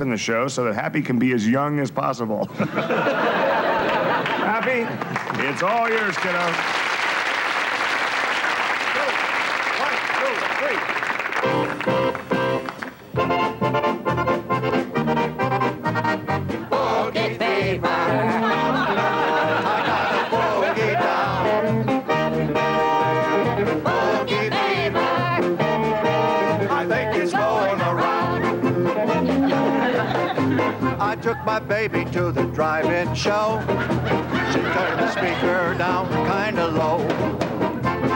in the show so that Happy can be as young as possible. Happy, it's all yours, kiddo. I took my baby to the drive-in show. She turned the speaker down kinda low.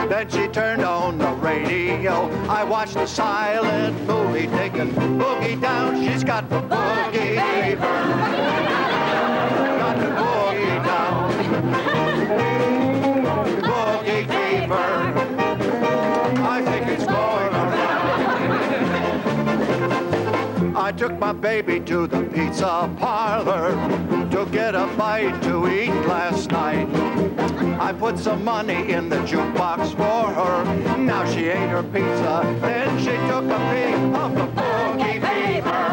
Then she turned on the radio. I watched the silent movie taking boogie down. She's got the boogie fever. I took my baby to the pizza parlor to get a bite to eat last night. I put some money in the jukebox for her. Now she ate her pizza, then she took a peek of the boogie fever.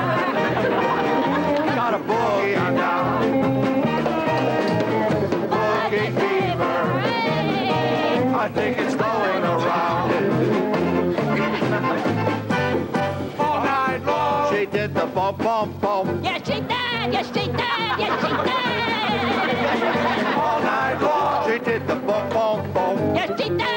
Got a boogie down. Boogie fever. I think it's going She did the bump, bump, bump. Yes, she did. Yes, she did. Yes, she did. All night long. She did the. Yes, she did. Yes, she did.